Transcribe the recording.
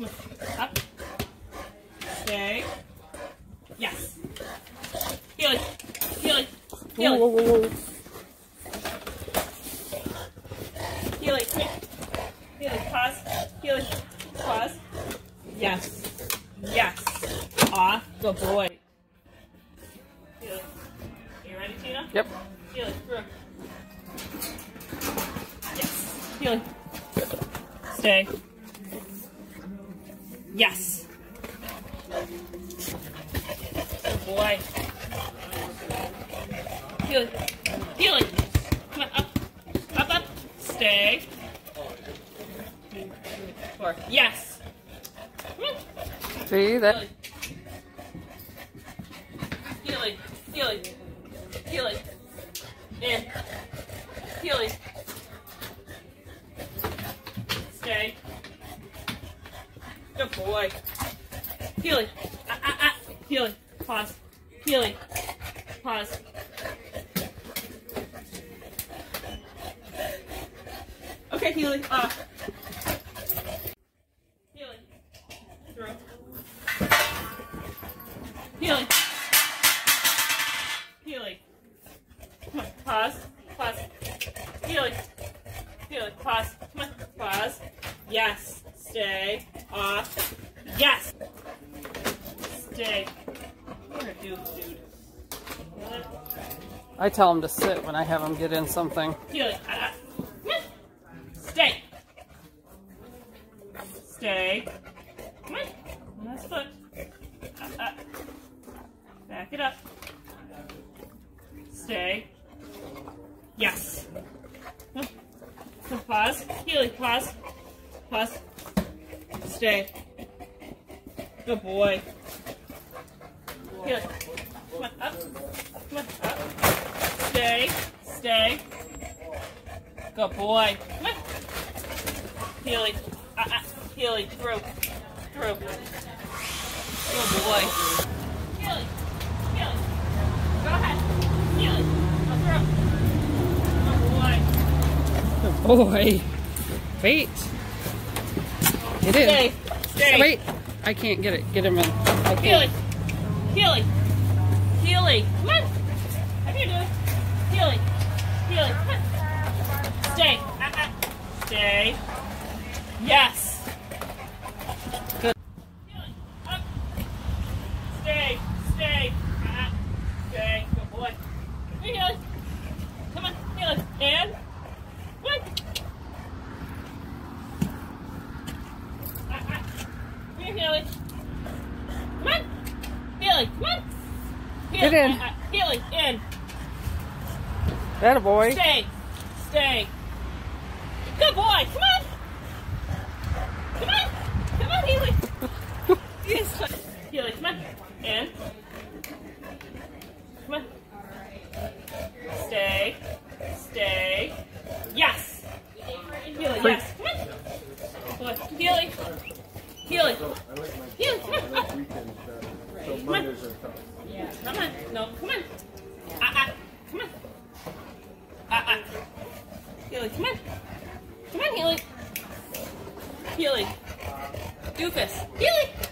Up. Stay. Yes. Healy. Healy. Healy. Whoa, whoa, whoa. Healy. Come here. Healy. Pause. Healy. Pause. Yes. Yes. Aw. Good boy. Healy. You ready, Tina? Yep. Healy. Through. Yes. Healy. Stay. Yes. Good boy. Healy. Healy. Come on, up. Up, up. Stay. Four. Yes. Come on. See that? Healy. Healy. Healy. Healy. In. Healy. Stay. Good boy. Healy. Ah, ah, ah. Healy. Pause. Healy. Pause. Okay, Healy. Off. Healy. Through. Healy. Healy. Pause. Pause. Healy. Healy. Pause. Come on. Pause. Yes. Stay. Off. Yes. Stay. A dude, dude. What? I tell him to sit when I have him get in something. On. Stay. Stay. Come on. Last foot. Ah, ah. Back it up. Stay. Yes. Come on. Come on, Pause. Healy, pause. Pause. Stay. Good boy. Healy. Come on, up. Come on, up. Stay. Stay. Good boy. Come on. Healy. Ah, ah. Healy. Through. Through. Good boy. Healy. Healy. Go ahead. Healy. Go through. Good boy. Boy. Wait. Get in. Stay. Stay. Wait. I can't get it. Get him in. I Healy. can't. Healy. Healy. Come on. How do you do it? Healy. Healy. Come on. Stay. Ah, ah. Stay. Yes. Good. Healy. Up. Stay. Stay. Ah, ah. Stay. Good boy. Here, Healy. Come on. Healy. And. Come on. Ah, ah. Here, Healy. Come on. Healy. Come on. Healy. Get in. Ah. Healy. In. That a boy. Stay. Stay. Good boy. Come on. Come on. Come on, Healy. yes. Healy, come on. In. Come on. Stay. Stay. Yes. Healy, yes. Come on. Boy. Healy. Healy. Healy, come on. Up. Come on. Yeah. Come on. No, come on. Ah, ah. Come on. Ah, ah. Healy, come on. Come on, Healy. Healy. Doofus. Healy.